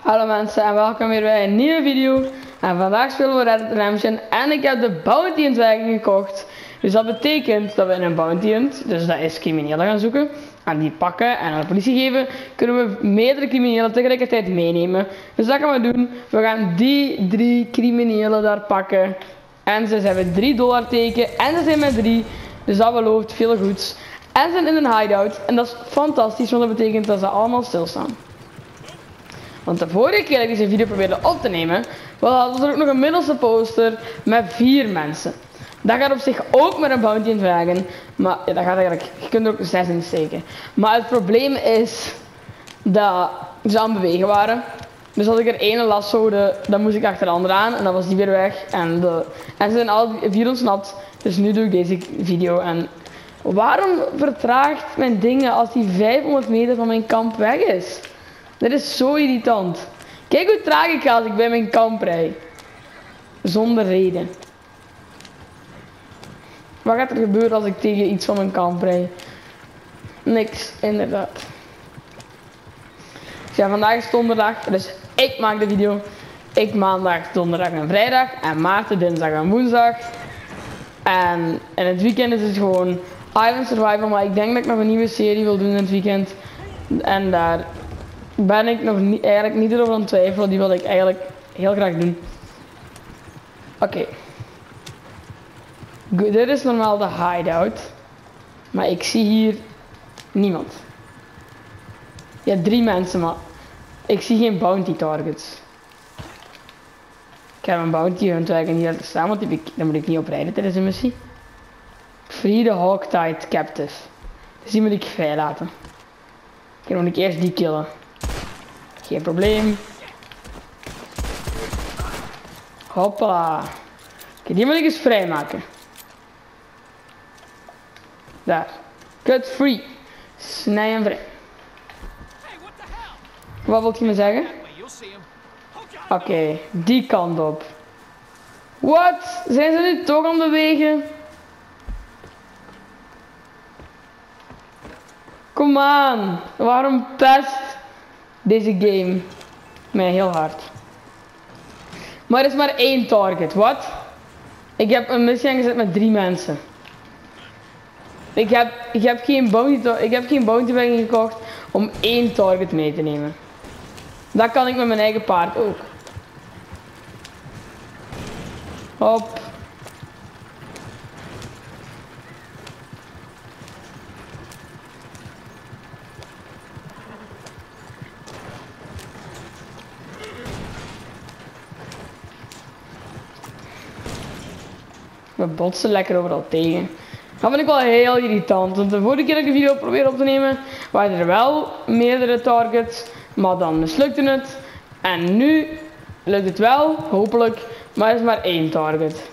Hallo mensen en welkom weer bij een nieuwe video. En vandaag spelen we Red Dead Redemption en ik heb de Bounty Hunt gekocht. Dus dat betekent dat we in een Bounty Hunt, dus dat is criminelen gaan zoeken, en die pakken en aan de politie geven, kunnen we meerdere criminelen tegelijkertijd meenemen. Dus dat gaan we doen. We gaan die drie criminelen daar pakken. En ze hebben 3 dollar teken en ze zijn met 3. Dus dat belooft veel goeds. En ze zijn in een hideout. En dat is fantastisch, want dat betekent dat ze allemaal stilstaan. Want de vorige keer dat ik deze video probeerde op te nemen, was er ook nog een middelste poster met vier mensen. Dat gaat op zich ook met een bounty in vragen, maar ja, dat gaat eigenlijk, je kunt er ook zes in steken. Maar het probleem is dat ze aan het bewegen waren. Dus als ik er één lassoode, dan moest ik achter de andere aan en dan was die weer weg. En, de, en ze zijn al vier ontsnapt, dus nu doe ik deze video. En waarom vertraagt mijn dingen als die 500 meter van mijn kamp weg is? Dat is zo irritant. Kijk hoe traag ik ga als ik bij mijn kamp rijd. Zonder reden. Wat gaat er gebeuren als ik tegen iets van mijn kamp rijd? Niks, inderdaad. Ja, vandaag is donderdag, dus ik maak de video. Ik maandag, donderdag en vrijdag. En Maarten dinsdag en woensdag. En in het weekend is het gewoon Island Survival. Maar ik denk dat ik nog een nieuwe serie wil doen in het weekend. En daar ben ik nog niet, eigenlijk niet erover aan twijfelen. Die wil ik eigenlijk heel graag doen. Oké. Dit is normaal de hideout. Maar ik zie hier niemand. Ja, drie mensen, maar ik zie geen bounty targets. Ik heb een bounty hunt wagon hier te staan, want die, daar moet ik niet op rijden tijdens de missie. Free the Hawktide Captive. Dus die moet ik vrij laten. Ik moet ik eerst die killen. Geen probleem. Hoppa. Oké, die moet ik eens vrijmaken. Daar. Cut free. Snij hem vrij. Wat wilt je me zeggen? Oké, die kant op. Wat? Zijn ze nu toch aan het bewegen? Kom aan. Waarom pest deze game mij heel hard? Maar er is maar één target. Wat? Ik heb een missie aangezet met drie mensen. Ik heb, ik heb geen bounty, ik heb geen bounty gekocht om één target mee te nemen. Dat kan ik met mijn eigen paard ook. Hop. We botsen lekker overal tegen. Dat vind ik wel heel irritant. Want de vorige keer dat ik de video probeerde op te nemen, waren er wel meerdere targets. Maar dan mislukte het. En nu lukt het wel, hopelijk. Maar er is maar één target.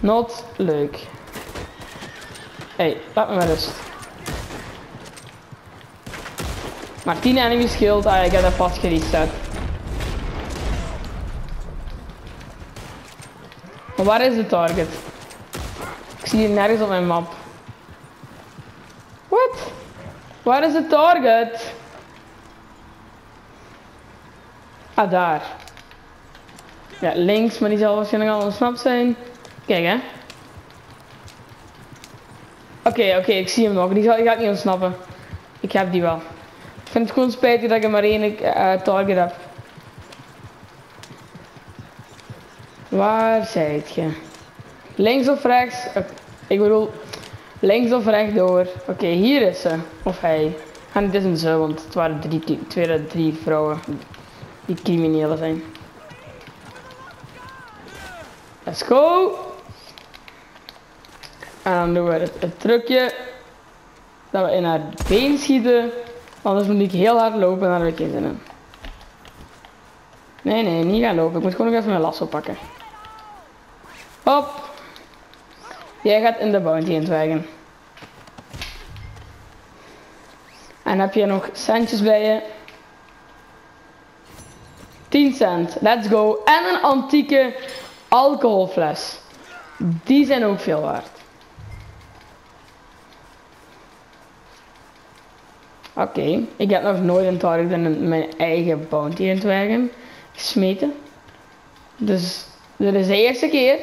Not leuk. Hey, laat me maar rust. Maar 10 enemies killed. Ah, ik heb dat pas gereset. Maar waar is de target? Zie hier nergens op mijn map. What? Waar is de target? Ah, daar. Ja, links, maar die zal waarschijnlijk al ontsnapt zijn. Kijk, hè. Oké, oké, ik zie hem nog. Die, zal, die gaat niet ontsnappen. Ik heb die wel. Ik vind het gewoon spijtig dat ik maar één uh, target heb. Waar zijt je? Links of rechts? Ik bedoel, links of rechts door. Oké, hier is ze. Of hij. En het is een ze, want het waren drie, twee, drie vrouwen die criminelen zijn. Let's go. En dan doen we het, het trucje dat we in haar been schieten. Anders moet ik heel hard lopen naar de kinderen. Nee, nee, niet gaan lopen. Ik moet gewoon nog even mijn lasso pakken. Hop. Jij gaat in de bounty in En heb je nog centjes bij je? 10 cent. Let's go. En een antieke alcoholfles. Die zijn ook veel waard. Oké, ik heb nog nooit een target in mijn eigen bounty in gesmeten. Dus dit is de eerste keer.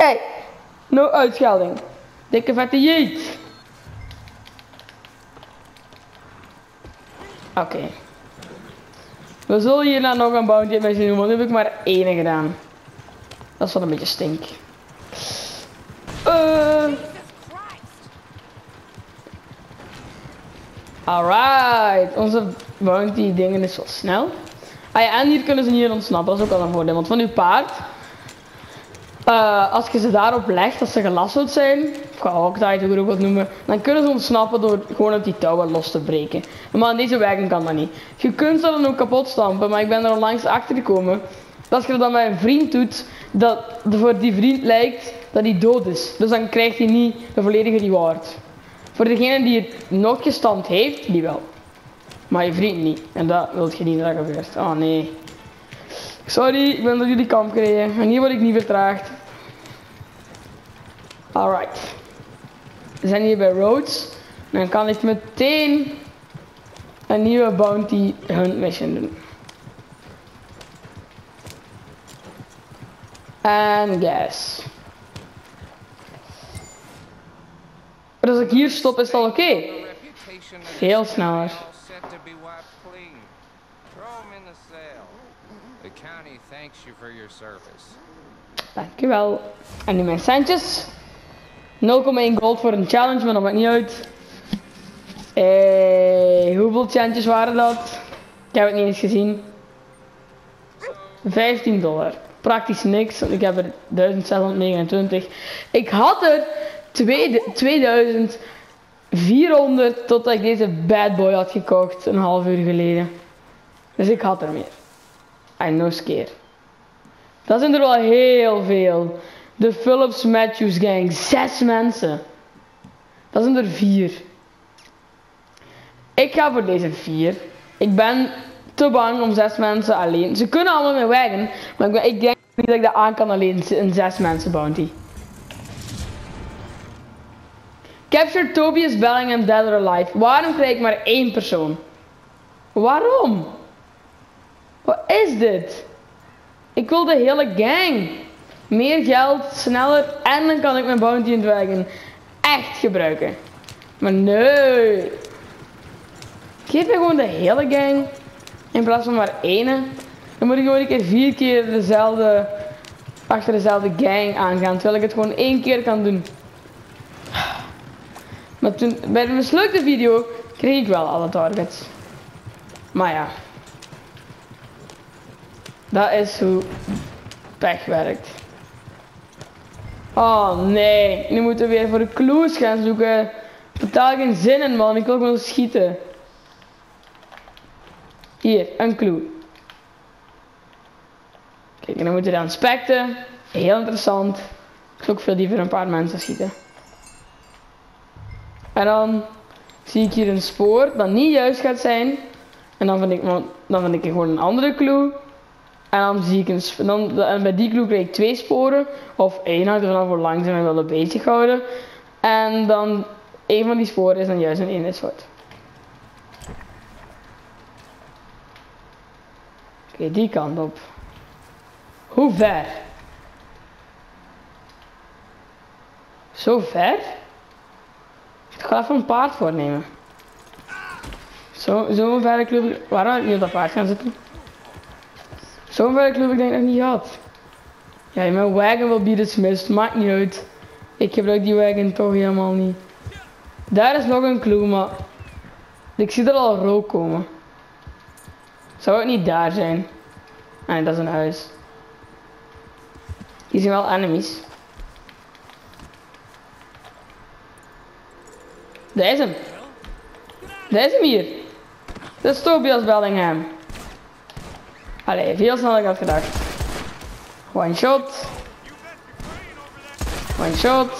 Hey, no uitschelding. Dikke vette jeet. Oké. We zullen hier nou nog een bounty mee doen, want nu heb ik maar één gedaan. Dat is wel een beetje stink. Uh. Alright, onze bounty dingen is wel snel. Ah ja, en hier kunnen ze niet ontsnappen, dat is ook wel een voordeel. Want van uw paard, uh, als je ze daarop legt, als ze gelasseld zijn, of gehoktheid, hoe je ook wat noemen, dan kunnen ze ontsnappen door gewoon op die touwen los te breken. Maar in deze wagen kan dat niet. Je kunt ze dan ook kapot stampen, maar ik ben er onlangs achter gekomen. Dat als je dat met een vriend doet, dat voor die vriend lijkt dat hij dood is. Dus dan krijgt hij niet de volledige reward. Voor degene die het nog gestand heeft, die wel. Maar je vriend niet. En dat wil je niet dat gebeurt. Oh nee. Sorry, ik ben door jullie kamp gereden. En hier word ik niet vertraagd. Alright. We zijn hier bij Rhodes. Dan kan ik meteen een nieuwe bounty hunt mission doen. En gas. Maar als ik hier stop is al oké. Veel sneller. Dankjewel. En nu mijn centjes. 0,1 gold voor een challenge, maar dat maakt niet uit. Eh, hoeveel centjes waren dat? Ik heb het niet eens gezien. 15 dollar. Praktisch niks, want ik heb er 1629. Ik had er 2400 totdat ik deze bad boy had gekocht een half uur geleden. Dus ik had er meer. En eens keer. Dat zijn er wel heel veel. De Philips Matthews gang. Zes mensen. Dat zijn er vier. Ik ga voor deze vier. Ik ben te bang om zes mensen alleen. Ze kunnen allemaal mee wagen. Maar ik, ik denk niet dat ik dat aan kan alleen. Een zes mensen bounty. Capture Tobias Bellingham dead or alive. Waarom krijg ik maar één persoon? Waarom? Wat is dit? Ik wil de hele gang. Meer geld, sneller en dan kan ik mijn bounty in wagen echt gebruiken. Maar nee. Geef me gewoon de hele gang. In plaats van maar één. Dan moet ik gewoon een keer vier keer dezelfde, achter dezelfde gang aangaan. Terwijl ik het gewoon één keer kan doen. Maar toen, bij de mislukte video kreeg ik wel alle targets. Maar ja. Dat is hoe pech werkt. Oh nee, nu moeten we weer voor de clues gaan zoeken. Totaal geen zin in man, ik wil gewoon schieten. Hier, een clue. Kijk, en dan moeten we dan inspecten. Heel interessant. Ik zou ook veel liever een paar mensen schieten. En dan zie ik hier een spoor dat niet juist gaat zijn. En dan vind ik, dan vind ik gewoon een andere clue. En dan zie ik een, dan, en bij die clue krijg ik twee sporen. Of één, hangt er vanaf hoe lang ze mij willen bezighouden. En dan, een van die sporen is dan juist een ene soort. Oké, die kant op. Hoe ver? Zo ver? Ik ga even een paard voornemen. Zo, zo'n verre club. Waarom ik niet op dat paard gaan zitten? Zo'n verre club ik denk ik nog niet gehad. Ja, mijn wagon wil be dismissed. Maakt niet uit. Ik gebruik die wagon toch helemaal niet. Daar is nog een clue, maar... Ik zie er al rook komen. Zou het niet daar zijn? Nee, dat is een huis. Hier zijn wel enemies. Daar is hem. Daar is hem hier. Dat is Tobias Bellingham. Allee, veel sneller dan gedacht. One shot. One shot.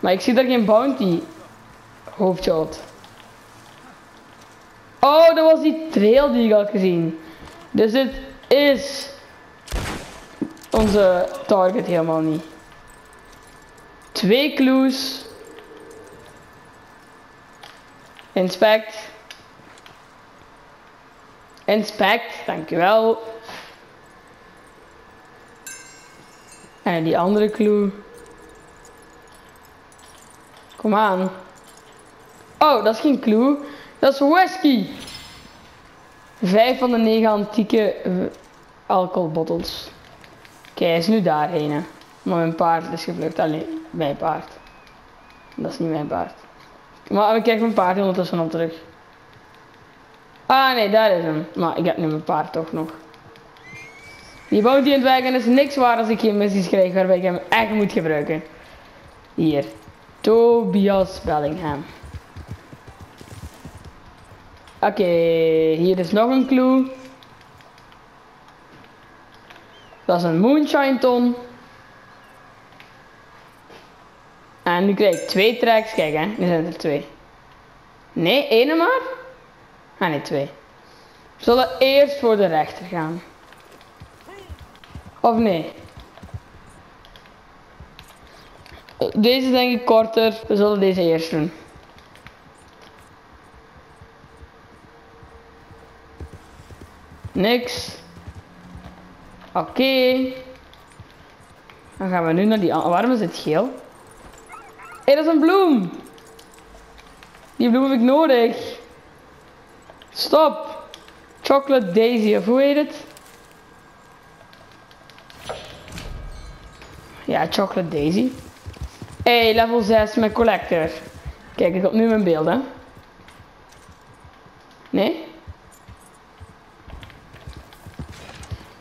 Maar ik zie daar geen bounty. Hoofdshot. Oh, dat was die trail die ik had gezien. Dus dit is onze target helemaal niet. Twee clues Inspect. Inspect, dankjewel. En die andere clue. Kom aan. Oh, dat is geen clue. Dat is whisky. Vijf van de negen antieke uh, alcoholbottles. Oké, hij is nu daarheen. Hè. Maar mijn paard is gevlucht. Alleen, mijn paard. Dat is niet mijn paard. Maar ik krijg mijn paard ondertussen op terug. Ah nee, daar is hem. Maar ik heb nu mijn paard toch nog. Die bounty in het is niks waar als ik geen missies krijg waarbij ik hem echt moet gebruiken. Hier. Tobias Bellingham. Oké, hier is nog een clue. Dat is een moonshine ton. En nu krijg ik twee tracks. Kijk hè, nu zijn er twee. Nee, één maar. Ah nee, twee. We zullen eerst voor de rechter gaan. Of nee? Deze denk ik korter. We zullen deze eerst doen. Niks. Oké. Dan gaan we nu naar die... Waarom is het geel? Hé, hey, dat is een bloem. Die bloem heb ik nodig. Stop. Chocolate Daisy, of hoe heet het? Ja, Chocolate Daisy. Hey, level 6 met collector. Kijk, ik heb nu mijn beelden. Nee?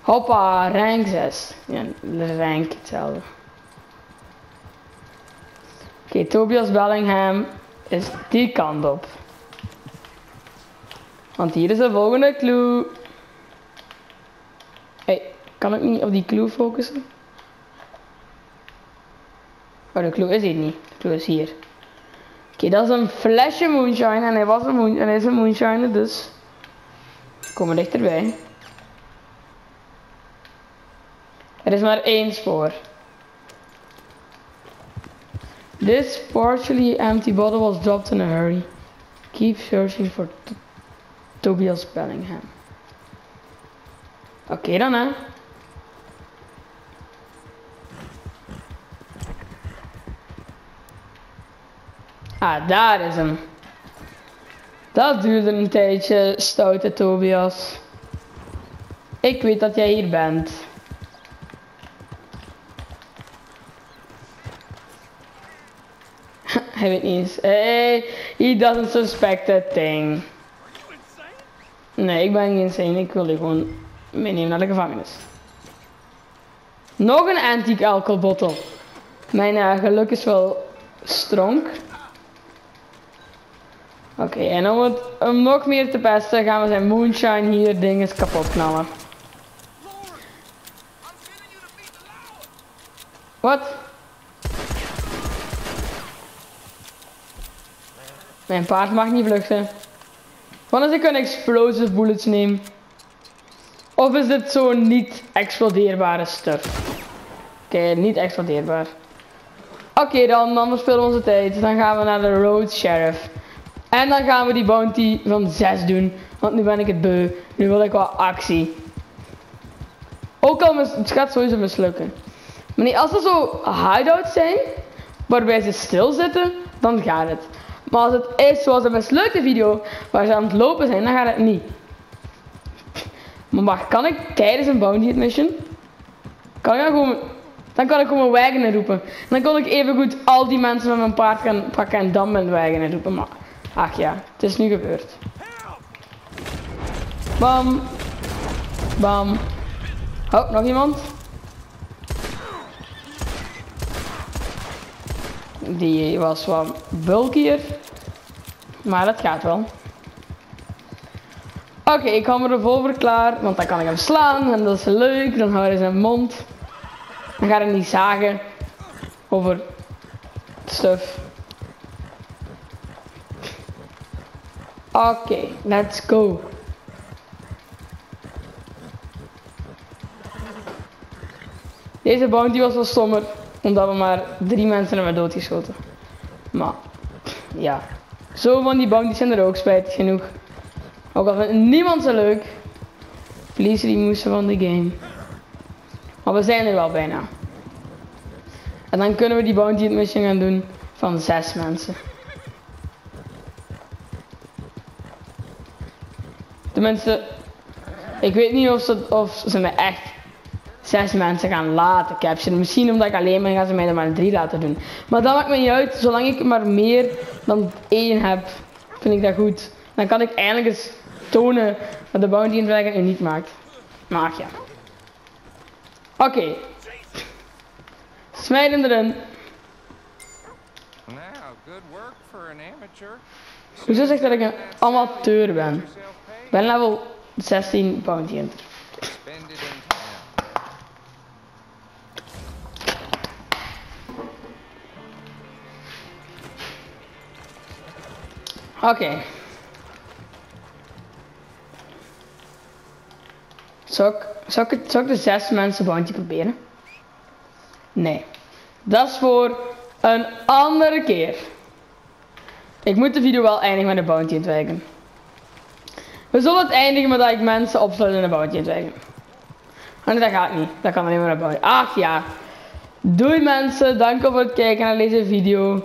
Hoppa, rank 6. Ja, rank hetzelfde. Oké, Tobias Bellingham is die kant op. Want hier is de volgende clue. Hey, kan ik niet op die clue focussen? Oh, de clue is hier niet. De clue is hier. Oké, dat is een flesje moonshine. En hij was een moon en hij is een moonshine, dus... Kom er dichterbij. Er is maar één spoor. This partially empty bottle was dropped in a hurry. Keep searching for Tobias Bellingham. Oké dan hè. Ah, daar is hem. Dat duurde een tijdje, stoute Tobias. Ik weet dat jij hier bent. Hij weet niet eens. Hey, he doesn't suspect a thing. Nee, ik ben niet insane. Ik wil je gewoon meenemen naar de gevangenis. Nog een antiek alcoholbottle. Mijn uh, geluk is wel stronk. Oké, en om het om nog meer te pesten gaan we zijn moonshine hier dingen kapot knallen. Wat? Mijn paard mag niet vluchten. Wat als ik een explosive bullets neem? Of is dit zo'n niet explodeerbare stuff? Oké, niet explodeerbaar. Oké dan, dan verspillen we onze tijd. Dan gaan we naar de road sheriff. En dan gaan we die bounty van 6 doen. Want nu ben ik het beu. Nu wil ik wel actie. Ook al het gaat sowieso mislukken. Maar niet als er zo hideouts zijn. Waarbij ze stilzitten. Dan gaat het. Maar als het is zoals een mislukte video. Waar ze aan het lopen zijn. Dan gaat het niet. Maar wacht. Kan ik tijdens een bounty mission. Kan ik dan gewoon. Dan kan ik gewoon mijn wagon roepen. Dan kan ik even goed al die mensen met mijn paard gaan pakken en dan mijn wagon roepen. Maar Ach ja, het is nu gebeurd. Bam. Bam. Oh, nog iemand? Die was wat bulkier. Maar dat gaat wel. Oké, ik hou mijn revolver klaar. Want dan kan ik hem slaan. En dat is leuk. Dan hou hij zijn mond. Dan gaat hij niet zagen. Over stuff. Oké, let's go. Deze bounty was wel stommer, omdat we maar drie mensen hebben doodgeschoten. Maar, ja, Zo van die bounties zijn er ook spijtig genoeg. Ook al vindt niemand zo leuk. Verliezen die moesten van de game. Maar we zijn er wel bijna. En dan kunnen we die bounty mission gaan doen van zes mensen. Tenminste, ik weet niet of ze, of ze me echt zes mensen gaan laten capturen. Misschien omdat ik alleen ben, gaan ze mij er maar drie laten doen. Maar dat maakt me niet uit. Zolang ik maar meer dan één heb, vind ik dat goed. Dan kan ik eindelijk eens tonen dat de bounty in het nu niet maakt. Maar ja. Oké. Okay. Smijt hem erin. Hoezo zegt dat ik een amateur ben? Ik ben level 16 bounty hunter. Oké. Okay. Zal ik, ik, ik de zes mensen bounty proberen? Nee. Dat is voor een andere keer. Ik moet de video wel eindigen met een bounty ontwijken. We zullen het eindigen met dat ik mensen opsluit in een bounty ontwijken. En dat gaat niet. Dat kan alleen maar een bounty. Ach ja. Doei mensen. Dank voor het kijken naar deze video.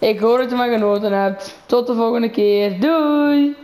Ik hoop dat je van genoten hebt. Tot de volgende keer. Doei!